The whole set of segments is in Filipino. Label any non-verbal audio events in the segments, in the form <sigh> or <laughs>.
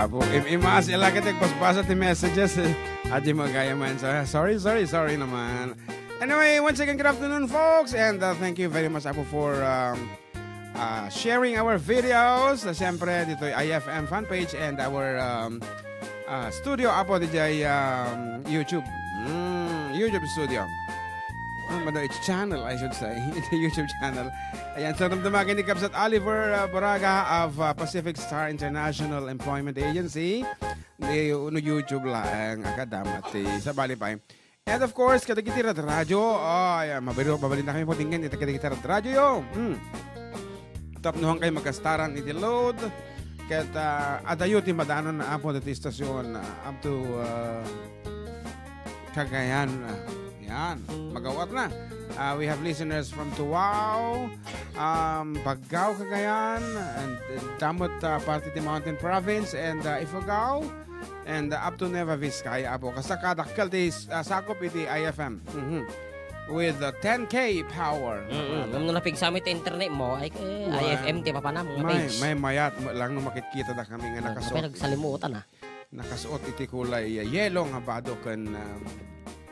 Apo, im imas ila kita paspasa ti messages. <laughs> Adi magaya man sorry, sorry, sorry naman. Anyway, once again, good afternoon, folks, and uh, thank you very much Apo for um, uh, sharing our videos. Uh, Siyempre, dito IFM fan page and our um, uh, studio Apo DJ um, YouTube. Mm, YouTube studio. Um, ano, it's channel, I should say. <laughs> the YouTube channel. Ayan, so namdamakin ni Kapsat Oliver uh, Baraga of uh, Pacific Star International Employment Agency. Ni uno YouTube lang, akadamat, sa bali pa. And of course, kadagitirat radyo. Oh, ayan, mabiro, mabalin na kami po tingin. Ito kadagitirat radyo yo. Hmm. Tapnuhan kayo magkastaran iti load. Kat uh, adayo ti madanon na apo dati istasyon uh, up to uh, Cagayan. Uh, yan, magawat na. Uh, we have listeners from Tuwao, um, Bagao, Cagayan, and uh, Damot, uh, Partiti Mountain Province, and uh, Ifugao, and uh, up to Nueva Vizcaya po. Kasakadakkel ti uh, sakop iti IFM. Mhm. With uh, 10K power. Mm, nung napig sa internet mo, ay eh, Wow. IFM, ti pa na, mga May, page. may mayat lang nung makikita na kami nga Kapag nakasuot. nagsalimutan ah. Nakasuot iti kulay uh, yellow nga bado kan um,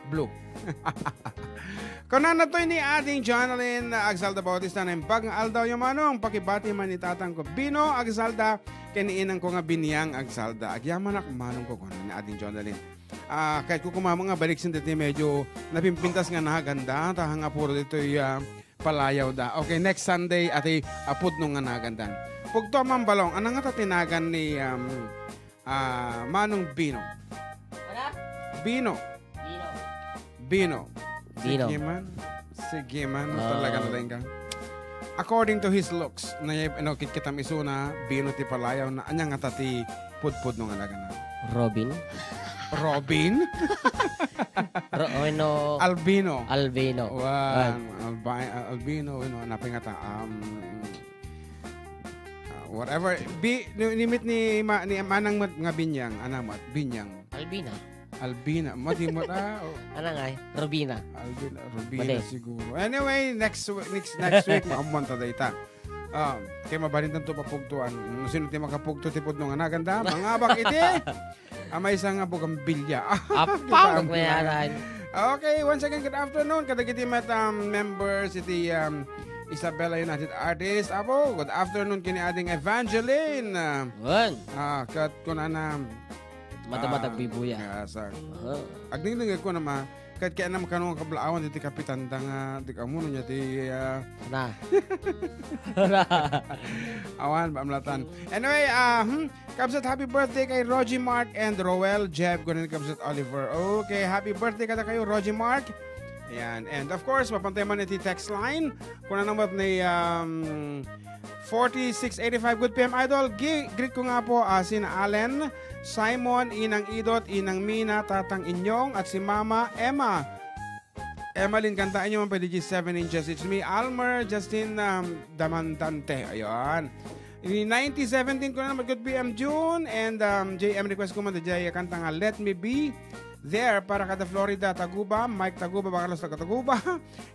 blue. <laughs> Kunan na to ni ating Jonalyn Agsalda Bautista na impag nga aldaw yung manong pakibati man itatang ko. Bino Agsalda kaniinang ko nga biniyang Agsalda. Agyaman ak manong ko kunan ni ating Jonalyn. Ah, kahit ko kumama nga balik sin dito medyo napimpintas nga naganda ta nga puro dito uh, palayaw da. Okay, next Sunday ati apod nung nga nagandan. Pugto man balong, anang nga tatinagan ni um, ah, Manong Bino. Ano? Bino. Bino. Bino. Sige man. Sige man. Ah. Talaga na rin. According to his looks, na ano, kikitam isuna, Bino ti palayaw na anyang nga tati pudpud nung alaga na. Robin. Robin? <laughs> Ro ano, Albino. Alvino. Wow. Albi- albino, ano, hanapin nga ta. Um, uh, whatever. Bi, nimit ni, ma, ni Manang nga binyang, anamat, binyang. Albina. Albina. Mati mo ta. o- Ano nga eh? Robina. Albina, Rubina Mali. siguro. Anyway, next w- next next week <laughs> maamon ta dayta. Um, kay mabalintan to papugtuan. Nung sino ti makapugto ti pudno nga naganda, mga bak iti. <laughs> Amay isa nga bugambilya. <laughs> Apaw! Okay, once again, good afternoon. Kadagiti met um, members iti um, Isabela United Artists. Apo, good afternoon kini ading Evangeline. Ah, Wan. Ah, kat ko na na. Matamatag bibuya. Kasa. Oh. Agding ko na ma. Kat kaya naman kanong kablaawan diti kapitan da nga di kamuno niya ti ah, <laughs> Na. awan pamlatan. Anyway, ah hmm, Kabsat happy birthday kay Rogie Mark and Roel Jeb kunin Kabsat Oliver. Okay, happy birthday kada kayo Rogie Mark. Ayan. And of course, mapantay man iti text line. Kung ano naman ni um, 4685 Good PM Idol. Gi- greet ko nga po ah, sina Allen, Simon, Inang Idot, Inang Mina, Tatang Inyong, at si Mama Emma. Emmeline, kantaan nyo man pwede 7 inches. It's me, Almer, Justin um, Damantante. Ayun. In 1917 ko na naman Good PM June and um, JM request ko man the Jay kanta Let Me Be There para kada Florida Taguba, Mike Taguba, taga Taguba.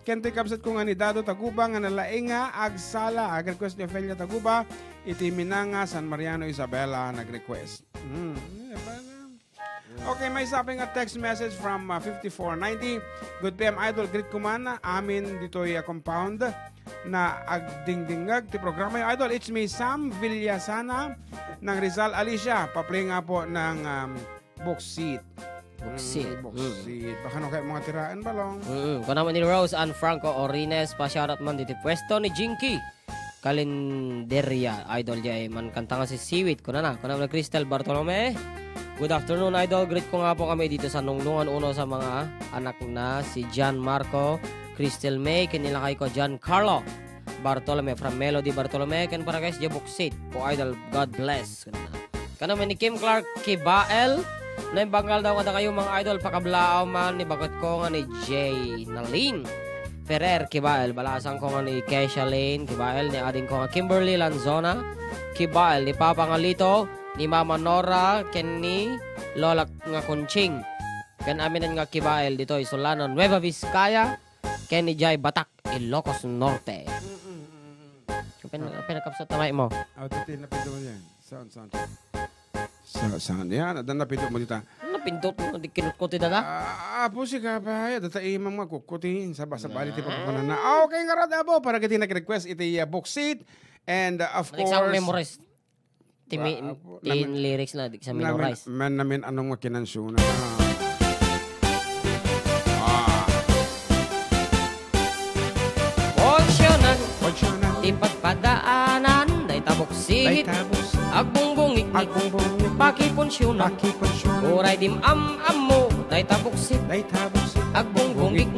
Kentoy kapsat ko nga ni Dado Taguba nga nalainga agsala ag request ni Ophelia Taguba iti Minanga San Mariano Isabela nag-request. Hmm. Okay, may sabi nga text message from uh, 5490. Good PM Idol, greet ko man amin dito uh, compound na agdingdingag ti programa yung Idol. It's me, Sam Villasana ng Rizal Alicia. Paplay nga po ng um, book seat. Buksit. Mm, book seat. Baka no kayo mga tiraan balong. Mm, kung naman ni Rose and Franco Orines, pa-shoutout man dito. Pwesto ni Jinky. Kalenderya, idol diya man kanta nga si Seaweed. Kuna na, kuna na Crystal Bartolome. Good afternoon, idol. Greet ko nga po kami dito sa Nunglungan Uno sa mga anak na si John Marco, Crystal May, kanila kay ko John Carlo. Bartolome from Melody Bartolome. Kan para guys, Jabuksit. Po idol, God bless. Kana na. Kana man ni Kim Clark Kibael. Na banggal daw kada kayo mga idol pakablaaw man ni bakit ko nga ni Jay Nalin. Ferrer Kibael balasan ko nga ni Kesha Lane Kibael ni ading ko nga Kimberly Lanzona Kibael ni Papa Ngalito ni Mama Nora ken ni Lola nga Kunching ken aminan nga Kibael dito Solano Nueva Vizcaya ken ni Jay Batak Ilocos Norte. Pin pinakapsat tamay mo. Auto tin na pito yan. Sound, sound. Sa, saan yan? Adan na pito mo dita. Ano pindot mo? Di kinut ko tida Ah, apo si kapay. Data imang makukutin. Sa basa bali ti papapanan na. Ah, okay nga rad abo. Para gati nag-request iti uh, book seat. And uh, of Di sa course... memorize. Timi, Wa- apo, tin lyrics na, di sa namin, memorize. man namin anong makinansyo na. Ah. Porsyonan, What's your tabok sihit, akong bumili. pakiponsyonan. Pakiponsyon. Uray dim am am mo, day tabok sit, Day tapos, agbong bungik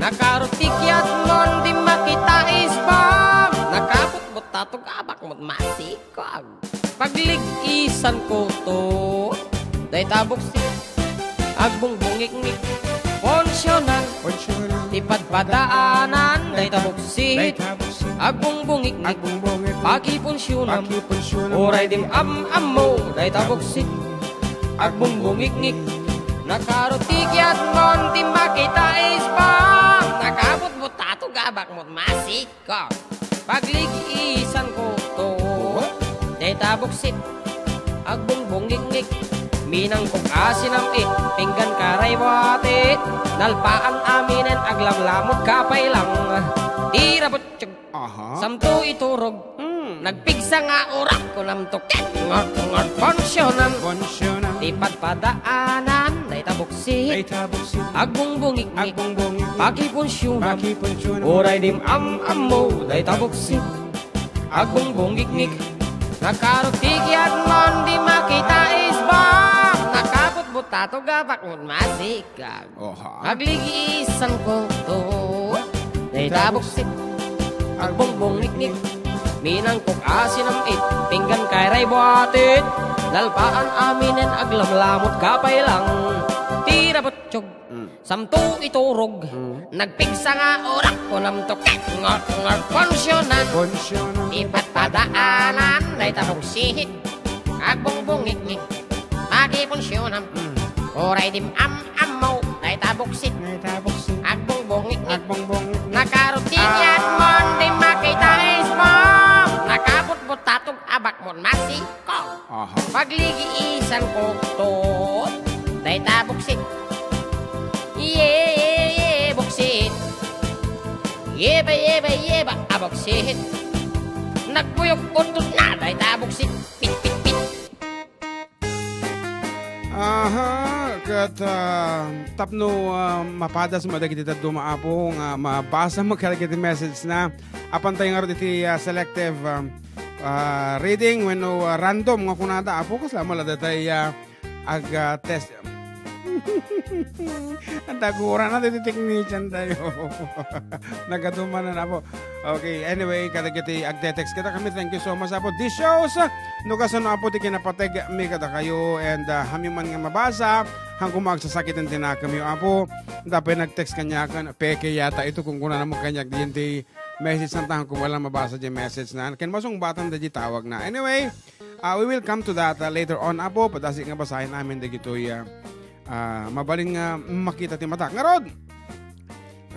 Nakarotikyat mon di makita isbag Nakapot mo tatog abak mo masikag Pagligisan ko to. Day tabok si Agbong bungik-ngik Ponsyonan What's your name? Tipad padaanan Day tabok Day si tapos, Agbong bungik-ngik akong bumili. Pakiponsyonam Pakiponsyon. Uray dim am am mo Day tabok si Agbong bungik-ngik Nakarotikyat mon di makita isbag Nakabot mo tato gabak mo masikag Pagligisan ko to. Deta buksit Agbong bungik-ngik Minang kong asinam it Pinggan karay watit Nalpaan aminin aglamlamot kapay lang Tira butsyog Aha. Samto iturog. Hmm. Nagpigsa nga orak ko nam tuket. Ngot ngot ponsyonan Ponsyon. Tipad padaanan Day tabuksit Day tapos, Agbong bungik-ngik akong bumili. Pakiponsyonam Pakiponsyon. Oray dim am am mo Day tabuksit Agbong bungik-ngik Nakarotigyat mon di makita isbang Butato gabak mo masikag Oha. Agligisan ko to Day tabuksit. Agbong bungik-ngik Minang kong asin ang it. Pinggan kay ray buhatit Lalpaan aminin aglamlamot kapay lang. Tira butsyog Mm. Samto iturog. Nagpigsa nga orak ko nam tuket Ngot ngot ponsyonan Ponsyon. Ipat padaanan Day tabog sihit. Agbong bungik-ngik Pagi ponsyonan Oray dim am amaw Day tabog sit Day tapos, Agbong bungik-ngik akong bumili. Nakarutinyan mon di makita isbong Nakabot mo tatong abak mo masikaw Aha. Pagligiisan ko to Day ta buksit Yeah, yeah, buksit Yeba, yeba, yeba, abuksit Nagbuyog utot na Day ta buksit Pit, pit, pit Aha, kat uh, tapno uh, mapadas mo dagiti ta dumaapo nga mabasa mo kala kiti message na. Apan tayo nga iti uh, selective um, uh, reading when no uh, random nga kunada apo kas lamo la datay uh, ag uh, test <laughs> ang tagura na dito technician tayo. <laughs> Nagaduman na po. Okay, anyway, kada kiti agtetext kita kami. Thank you so much apo. This shows, no kaso na apo ti kinapateg mi kada kayo and uh, hami man nga mabasa hang kumagsasakit ang tinakam yung apo. Dapat nag-text kanya kan peke yata ito kung kuna na mo kanya di di message ng tahang kung wala mabasa di message na. Ken masong batang di tawag na. Anyway, uh, we will come to that uh, later on apo. Padasi nga basahin namin di gito'y uh, Ah, mabaling nga makita ti mata. Ngarod,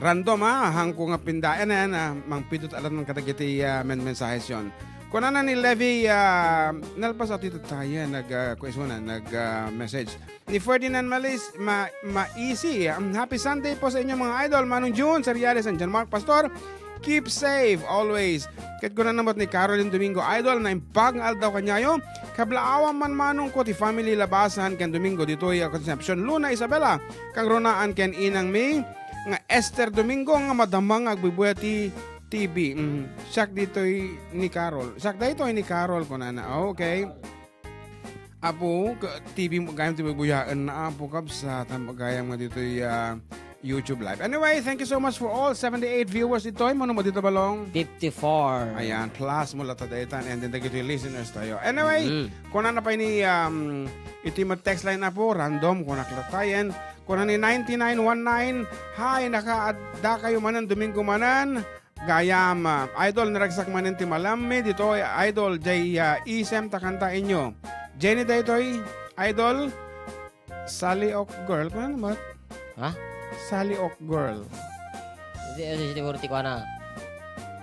random ha, hang ko nga pindayan na yan, ah, mang pidot alam ng katagiti uh, men mensahes yon. Kung na ni Levy, uh, nalpas at ito tayo, nag, uh, nag ah, message. Ni Ferdinand Malis, ma, ma easy. Um, happy Sunday po sa inyo mga idol. Manong June, Seriales, and John Mark Pastor. Keep safe always. Kat ko na namot ni Caroline Domingo Idol na impag nga daw kanyayo. Kablaawan man manong ko ti family labasan ken Domingo dito ay Concepcion Luna Isabela. Kang ronaan ken inang mi nga Esther Domingo nga madamang agbibuya ti TV. Mm. Sak dito ni Carol. Sak dito ni Carol ko na. Okay. Apo, TV mo gayam ti bubuyaan na apo kap sa tamagayam nga dito uh, YouTube Live. Anyway, thank you so much for all 78 viewers dito. Mano mo dito balong? 54 Ayan, plus mula tadaytan and then dagito yung listeners tayo. Anyway, Mm. kung na pa ni um, iti mo text line na po, random, kung naklatayan. Kung na ni 9919, hi, nakaadda kayo manan, Domingo manan. Gayam, uh, idol, naragsak manan ti malami. Dito, idol, jay uh, isem takanta inyo. Jenny Daytoy, idol, Sally Oak Girl. Kung ano ba? Ha? Sally Oak Girl. Hindi, siguro ti ko na.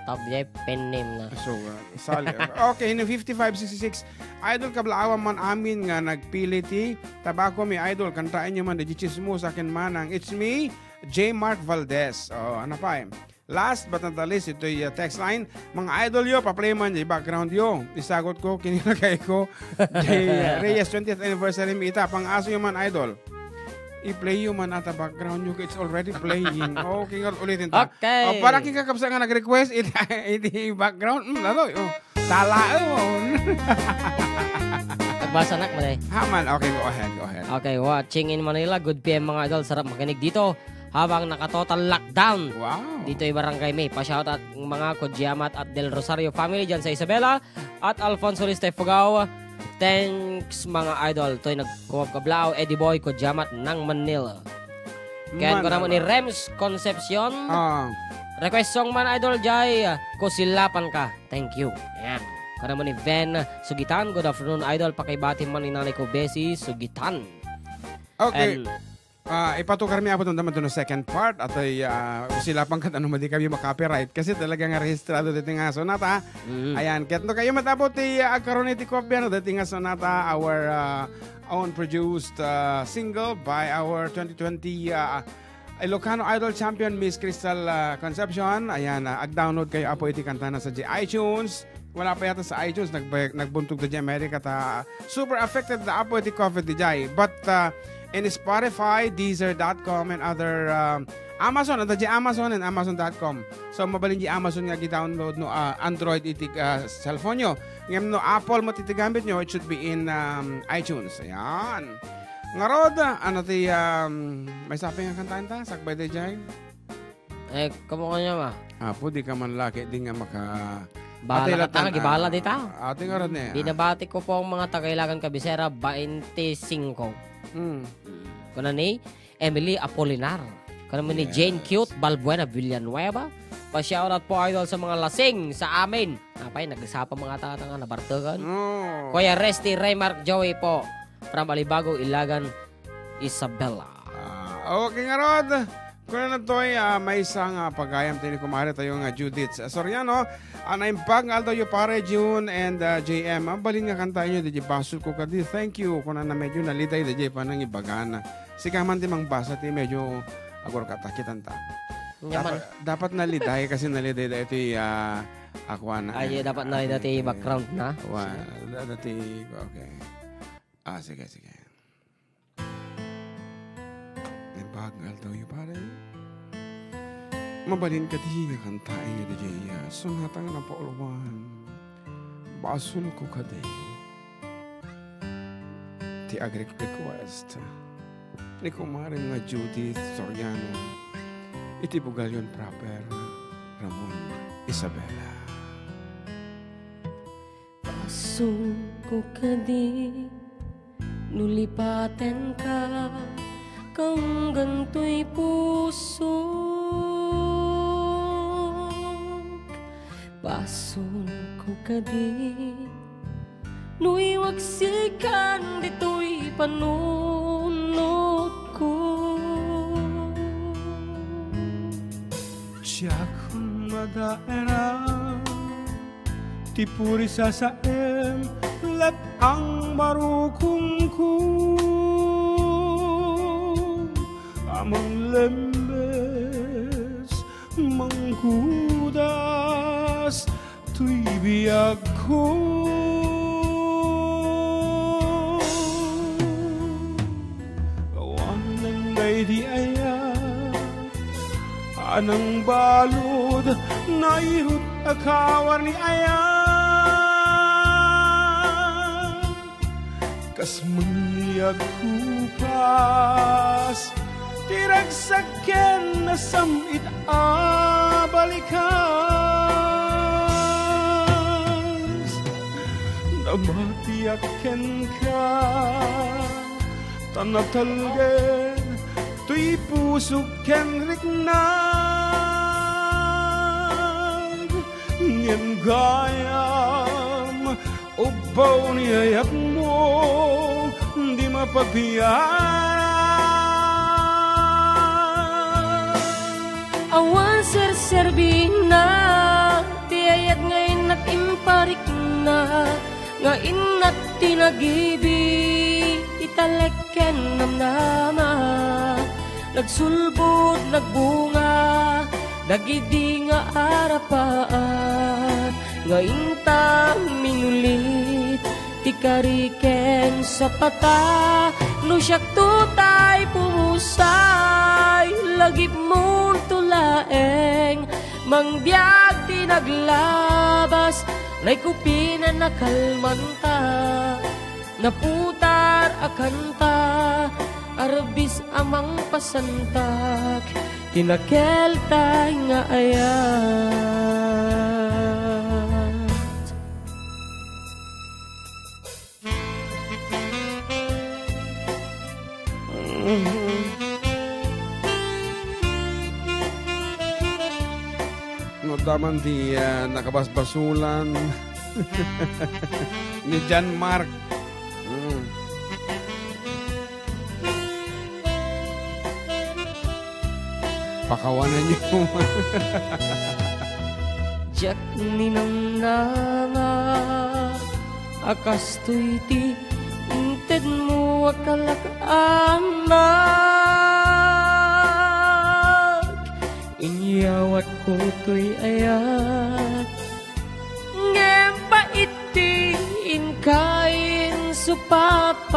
Tawag niya, pen name na. So, uh, solid. okay, in 5566, idol kablawan man amin nga nagpili ti tabako mi idol kantaan niyo man di chismo sa akin manang. It's me, J. Mark Valdez. Oh, ano pa eh. Last but not the least, ito yung uh, text line. Mga idol yo, pa-play man yung background yo. Isagot ko, <laughs> kinilagay ko. J. Reyes 20th anniversary mi ita. Pang aso yung man idol. I-play yung man ata background nyo. It's already playing. <laughs> Okay, nga ulitin ta. Okay. Oh, para king kakapsa nga nag-request, iti, <laughs> iti background. Mm, lalo, oh. Tala, oh. Nagbasa nak mo day. Haman, okay, go ahead, go ahead. Okay, watching in Manila. Good PM mga idol. Sarap makinig dito. Habang naka-total lockdown. Wow. Dito ay Barangay May. Pa-shout out mga Kodyamat at Del Rosario family dyan sa Isabela at Alfonso Liste Fugao. Thanks mga idol. Ito'y nagkuwag kablao. Eddie Boy Kodyamat ng Manila. Kaya ko naman ni Rems Concepcion. Ah, Request song man idol Jai. Kusilapan ka. Thank you. Ayan. Kaya naman ni Ven Sugitan. Good afternoon idol. Pakibati man ni nanay ko Bessie Sugitan. okay. And Ah, ipatukar mi ako naman doon second part at ay uh, sila pang ano madi kami makapiright kasi talaga nga rehistrado dito nga sonata. mm, Ayan, ket no kayo matapot ti uh, karon iti kopya no dito nga sonata our uh, own produced uh, single by our 2020 uh, Ilocano Idol Champion Miss Crystal uh, Concepcion. Ayan, uh, ag-download kayo apo iti kanta na sa G iTunes. Wala pa yata sa iTunes nag nagbuntog ta G America ta super affected na apo iti COVID di Jai. But uh, in Spotify, Deezer.com and other um, Amazon, at di Amazon and Amazon.com. So mabalin di Amazon nga gi-download no uh, Android iti uh, cellphone nyo. Ngem no Apple mo titigamit nyo, it should be in um, iTunes. Ayan. Nga rod, ano ti um, may sapi nga kantaan ta? Sakbay di jay? eh, kamo niya ma. Apo, di ka man laki, di nga maka... Bahala ka tanga, gibala di ta. Ate nga rod niya. Binabati ko po ang mga tagailagan kabisera 25. Hmm. Kuna ni Emily Apolinar. Kuna ni Yes. Jane Cute Balbuena Villanueva. Pa-shoutout po idol sa mga lasing sa amin. Napay, nagsapa mga tata nga nabartugan. Oh. Kuya Resty Raymark Joey po. From Alibago, Ilagan, Isabela. Ah, okay nga rod. Kung na to ay ah, may isang uh, pagayam tayo ni kumare tayo nga Judith Soriano. Uh, naimpag nga daw yung pare June and uh, JM. Ang balin nga kanta nyo, DJ Basol ko ka di. Thank you. Kung na, medyo nalitay, DJ pa nang ibagana. Si kaman ti mang basa ti medyo agor katakitan ta. Dapat, dapat naliday kasi naliday da ito yung uh, akwa na. Ay, dapat na dati background na. Wa, dati, okay. Ah, sige, sige. Nabagal daw yung pare. Mabalin ka di nga kantain niya di jaya. Sunatang na. Basul ko ka di. Ti agri request. Ni kumarin nga Judith Soriano. Iti bugalyon proper. Ramon Isabela. Pasong ko ka di Nulipaten ka Kang ganto'y puso. Pasong ko ka di. Nuiwagsikan dito'y panunod ko. Tiyakon madaera Ti puri sa saem Let ang marukong ko Amang lembes Mangkudas Tuy biyag ko Awan ng may di ayan Anang balod na ihut akawar ni ayan Kas mangyag kupas Tirag sakyan na samit abalikas. Namatiyakken ka Tanatalgen Tuy pusok kenrik nag Ngem gayam Ubaw niyayak mo Di mapagbiyan Awan ser-serbina imparik na. Nga inat tinagibi italeken namnama nagsulbod nagbunga dagidi nga arapaan nga intang minulit tikariken sa pata. No siyak tutay pumusay lagip mo tulaeng mangbiag tinaglabas Nay kupinan na kalmanta Naputar akanta Arbis amang pasantak Tinakel tay nga ayat Daman di ah, nakabasbasulan <laughs> ni John Mark. Mm. Pakawanan niyo. <laughs> Jak ninang nanga Akas to'y ti Inted mo akalak anak Inyawat ko to'y ayat Ngem pa iti inkain supapan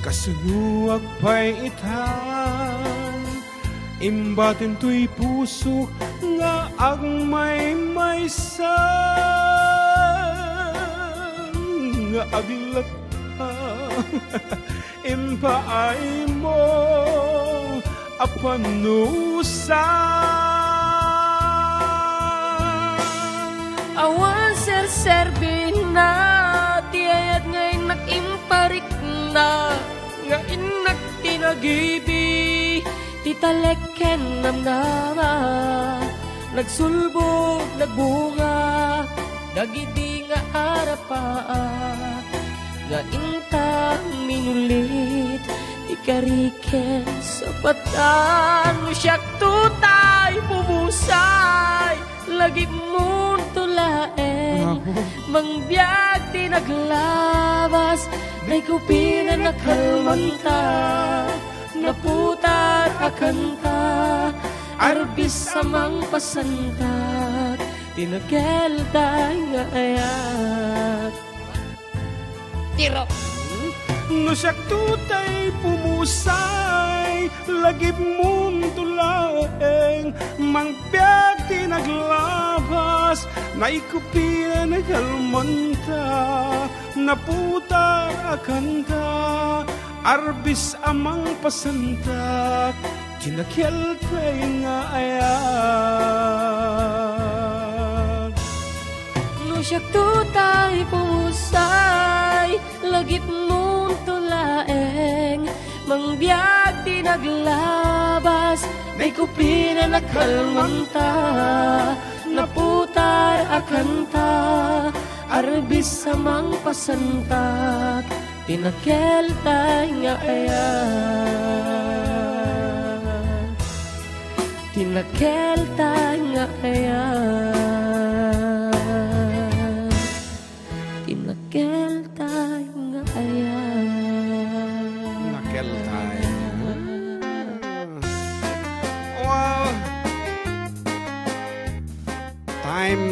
Kasunuag pa'y itan Imbatin to'y puso nga ang may may nga aglat <laughs> Impaay mo apanusan Awan ser serbin na Tiyayat ngay nakimparik na. Nga inak tinagibi Titaleken namnama Nagsulbog, nagbunga Dagidi nga arapaa Nga intang minulit Ikariken sa patan Mo siyak tutay pumusay Lagi mo tulaen Mangbiag tinaglabas May kupinan na kalmanta Naputar akanta Arbis amang pasantat Tinagel tayo nga ayat Tiro! No siyak tutay pumusay Lagip mong tulaeng Mangpiyag tinaglabas Naikupina na kalmanta Naputa akanta Arbis amang pasantak Kinakyal nga ayan No siyak tutay pusay Lagip mong tulaeng Mangbiag tinaglabas May kupina na kalmanta Naputar akanta Arbis samang pasantak Tinakel tay nga ayat Tinakel tay nga ayat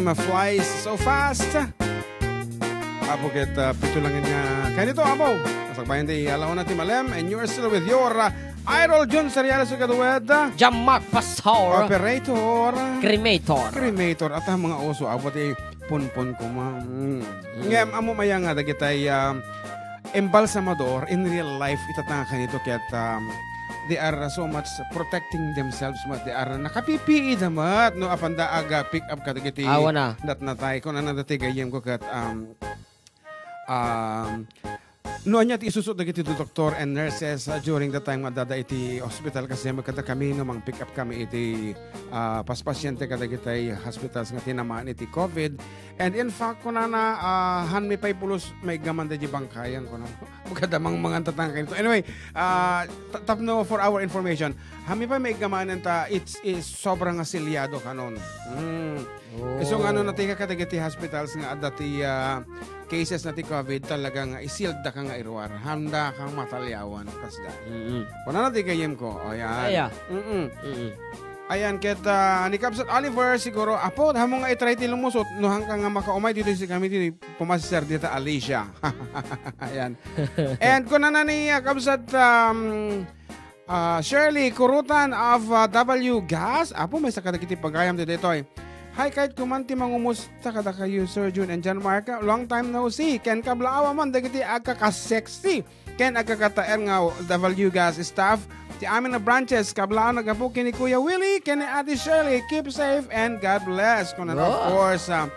Time flies so fast. Apo ket uh, pito lang nga. Kaya nito, Apo. Masakbayan di alaw natin malem. And you are still with your uh, idol, John Sariales Ugaduwed. Jamak Pastor, Operator. Cremator. Cremator. At ang mga oso, Apo ti punpun ko ma. Mm. Ngem, amo maya nga, dagitay um, embalsamador in real life itatanga kanito kaya't um, they are so much protecting themselves mat they are nakapipi damat no apanda aga pick up kadagiti Awa na. dat natay ko na nadatay gayem ko kat um, um, Noon niya isusot dagiti ti doktor and nurses uh, during the time nga dada iti hospital kasi magkata kami no mang pick up kami iti uh, paspasyente kada kitay hospitals nga tinamaan iti COVID. And in fact, ko na na uh, han mi pay pulos may gaman da bangkayan ko na. <laughs> Magkada mang mga tatangkin ko. Anyway, uh, tap no for our information. Hami pa may gamanan ta it's is sobrang asilyado kanon. Mm. Oh. So ano natin ka kadagiti hospitals nga dati uh, cases na ti COVID talagang isilda da ka nga irwar. Handa kang matalyawan kasda. Mm-mm. Kung ano natin kayem ko. O yan. Aya. Mm-mm. Mm-mm. Ayan, ket uh, ni Kapsat Oliver siguro, apo, hamo nga itry ti lumusot, no hanggang nga makaumay dito si kami dito, pumasir dito Alicia. <laughs> Ayan. <laughs> And kung na ni uh, Kapsat um, uh, Shirley Kurutan of uh, W Gas, apo, may sakadagiti pagayam dito eh. Hi, kahit kumanti mangumusta kada kayo, Sir June and John Marca. Long time no see. Ken kablaawa man, dagiti agka ka-sexy. Ken agka kataer nga W Gas staff. Ti amin na branches, kablaan nagapo kini Kuya Willie, kini Ate Shirley. Keep safe and God bless. Kung ano, of Oh. course, uh,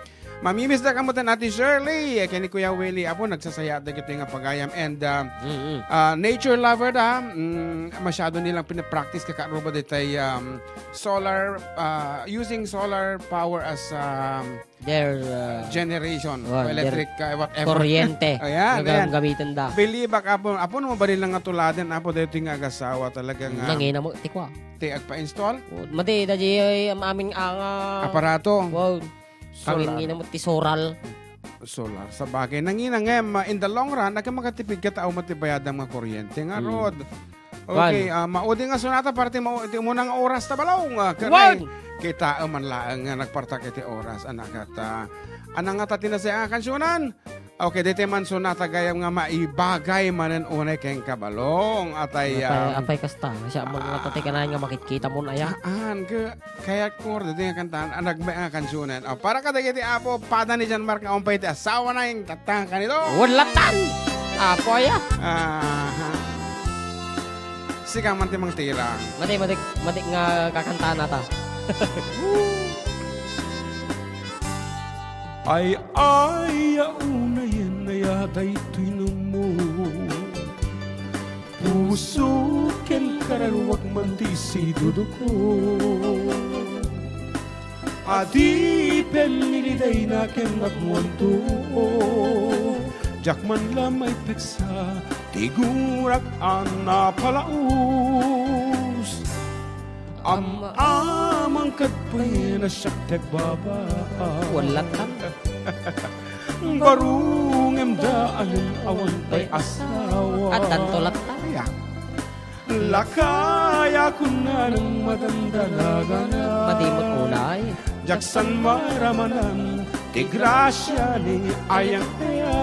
mamimiss na kamutan Ate Shirley. Kini Kuya Willie, apo, nagsasaya dagiti nga pagayam. And uh, Mm-mm. Uh, nature lover da, mm, masyado nilang pinapractice kakaroba ditay um, solar, uh, using solar power as um, Their uh, generation, Oh, electric, uh, whatever. kuryente. <laughs> Ayan, ayan. Gamitin da. Believe bak apo, apo naman ba nilang nga tuladan, apo dito nga agasawa talagang uh, Nangina mo, tikwa. ti agpa-install, Oh, Mati, da di ay am aming anga. aparato, Wow, pangin mo ti soral. solar. Sa bagay, nanginangem, uh, in the long run, nagkamakatipid ka tao matibayad ang mga kuryente nga Hmm. rod. Okay, uh, maudi nga sunata parte mo iti munang oras ta balaw nga Wow! kanay kita man laang nga nagpartak iti oras anak at uh, anang nga tatina sa kansunan. Okay, dito man sunata gayam nga maibagay manen unay keng kabalong atay Apay, apay kasta. Siya mga ah. tatikanayan nga makikita mo na ya. Aan, ka, kaya ko dito nga kantaan, anag may nga kansunan. Oh, para ka dagiti apo, pada ni Jan Mark nga umpay ti asawa na yung tatang kanito. Wulatan! Apo ya. Ah, Sika man timang tira. Mati, mati, mati nga kakanta na <laughs> ta. Ay, ay, una yan na yata ito'y mo. Puso ken kararuwag man di si duduko. Adi peniliday na ken nagwanto. Jak man lamay peksa, tigurak ang napalaus. Kadpay na siya tegbaba. Wulatan. <laughs> Barung emdaan ng awan pa'y asawa. At tantulatan. Kaya, lakaya ko na ng madandalaga na. Madimot ulay. Jaksan maramanan, ti grasya ni ayang kaya.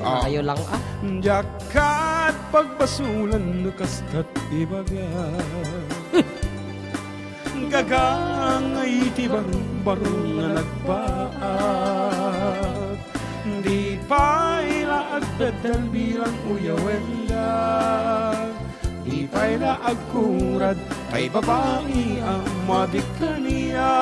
Ah, Kayo lang ah. Jakat pagbasulan kastat ibaga. Gagangay ti barong-barong nga nagbaat. Di pa ilaag bedal bilang uyawenda. Di pa ilaag kurad, kay babae ang madikaniya.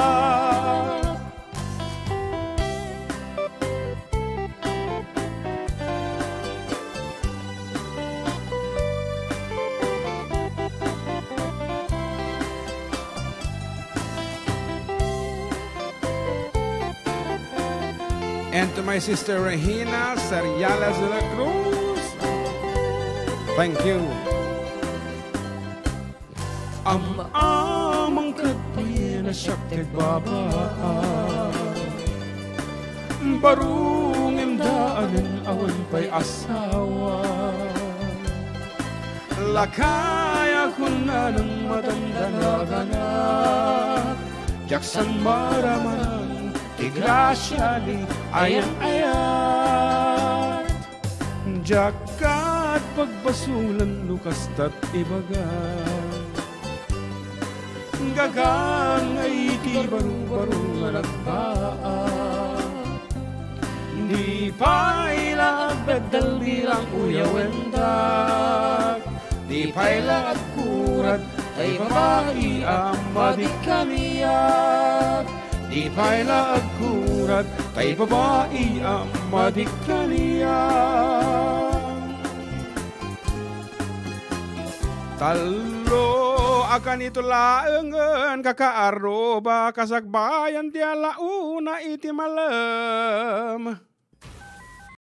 And to my sister Regina Sarialas de la Cruz. Thank you. Am amang kadpay na siya baba. Barung imdaanan awan pa'y asawa. Lakaya ko na ng matandalaga na. Jaksan maramanan, tigrasya ayan ayan. Jakat pagbasulan lukas tat ibaga. Gagangay ti baru-baru nga nagpaan. Di pa ilabedal bilang uyawendak Di pa ilagkurat ay babae ang madikaniyak Di pa surat طيب babae ang ذكريا Talo akan itulah engen kakak aroba kasak bayan tiala una iti malam.